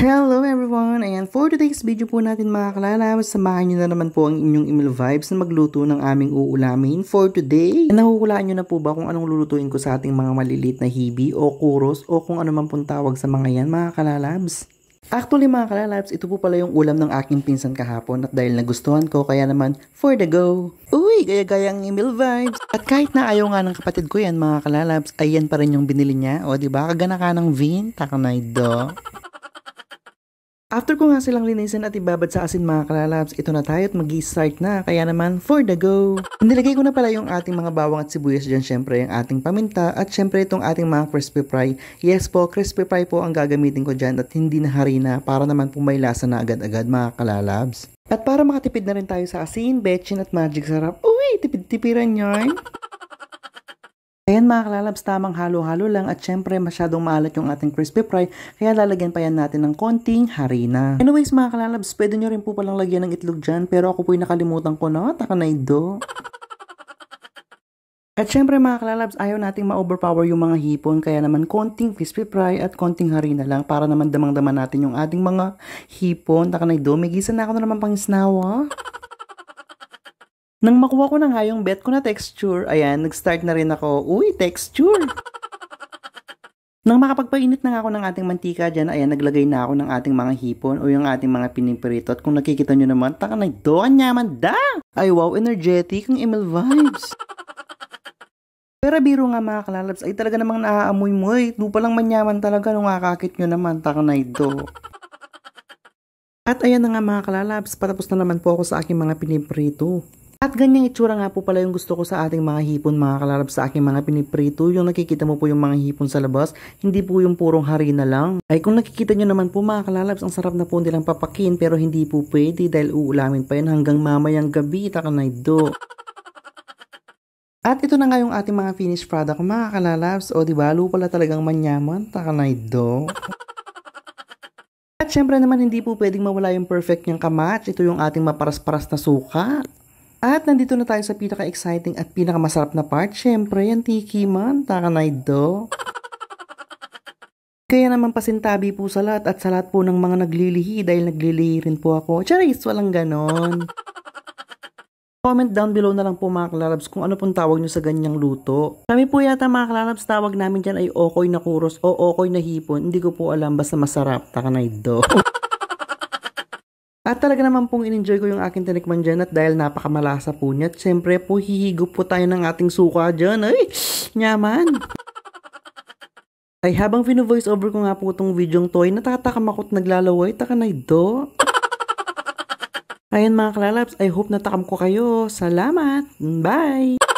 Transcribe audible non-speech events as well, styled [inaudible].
Hello everyone! And for today's video po natin mga kalalabs, samahan nyo na naman po ang inyong email vibes na magluto ng aming uulamin for today. Nahuhulaan nyo na po ba kung anong lulutuin ko sa ating mga maliliit na hibi o kuros o kung ano man pong tawag sa mga yan mga kalalabs? Actually mga kalalabs, ito po pala yung ulam ng aking pinsan kahapon at dahil nagustuhan ko kaya naman for the go. Uy, gaya-gaya ang email vibes. At kahit na ayaw nga ng kapatid ko yan mga kalalabs, ayan pa rin yung binili niya. O di ba kagana ka ng vin, takanay do. After ko nga silang linisin at ibabad sa asin mga kalalabs, ito na tayo at mag start na. Kaya naman, for the go! Nilagay ko na pala yung ating mga bawang at sibuyas dyan, syempre yung ating paminta at syempre itong ating mga crispy fry. Yes po, crispy fry po ang gagamitin ko dyan at hindi na harina para naman po may lasa na agad-agad mga kalalabs. At para makatipid na rin tayo sa asin, betchin at magic sarap, uy, tipid-tipiran yarn! Ayan mga kalalabs, tamang halo-halo lang at syempre masyadong maalat yung ating crispy fry kaya lalagyan pa yan natin ng konting harina. Anyways mga kalalabs, pwede nyo rin po palang lagyan ng itlog dyan pero ako po'y nakalimutan ko na, taka na. At syempre mga kalalabs, ayaw nating ma-overpower yung mga hipon kaya naman konting crispy fry at konting harina lang para naman damang-daman natin yung ating mga hipon. Taka na may gisa na ako na naman pang snawa. Nang makuha ko na nga yung bet ko na texture, ayan, nag-start na rin ako, uy, texture! [laughs] Nang makapagpainit na nga ako ng ating mantika dyan, ayan, naglagay na ako ng ating mga hipon o yung ating mga pinipirito. At kung nakikita nyo naman, taka na ito, anyaman da! Ay wow, energetic ang ML vibes! [laughs] Pero biro nga mga kalalabs, ay talaga namang naaamoy mo eh. Lupa lang manyaman talaga nung kakakit nyo naman, taka na ito. [laughs] At ayan na nga mga kalalabs, patapos na naman po ako sa aking mga piniprito. At ganyang itsura nga po pala yung gusto ko sa ating mga hipon mga kalalab sa aking mga piniprito. Yung nakikita mo po yung mga hipon sa labas, hindi po yung purong harina lang. Ay kung nakikita nyo naman po mga kalalabs, ang sarap na po nilang papakin pero hindi po pwede dahil uulamin pa yan hanggang mamayang gabi. Takanaydo. At ito na nga yung ating mga finished product mga kalalabs. O diba, pala talagang manyaman. Takanaydo. At syempre naman hindi po pwedeng mawala yung perfect niyang kamatch. Ito yung ating maparas-paras na sukat. At nandito na tayo sa pinaka-exciting at pinaka-masarap na part. Siyempre, yan tiki man. Takanay do. Kaya naman pasintabi po sa lahat at sa lahat po ng mga naglilihi dahil naglilihi rin po ako. Charis, walang ganon. Comment down below na lang po mga kalalabs kung ano pong tawag nyo sa ganyang luto. Kami po yata mga kalalabs tawag namin dyan ay okoy na kuros o okoy na hipon. Hindi ko po alam basta masarap. Takanay do. [laughs] At talaga naman pong in-enjoy ko yung aking tinikman dyan at dahil napakamalasa po niya. At syempre po hihigop po tayo ng ating suka dyan. Ay, nyaman! Ay habang pino-voice over ko nga po itong videong toy, natatakam ako't naglalaway. Taka na do. Ayan mga kalalabs, I hope natakam ko kayo. Salamat! Bye!